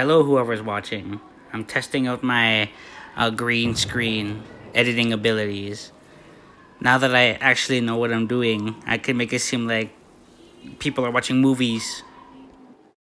Hello, whoever's watching. I'm testing out my uh, green screen editing abilities. Now that I actually know what I'm doing, I can make it seem like people are watching movies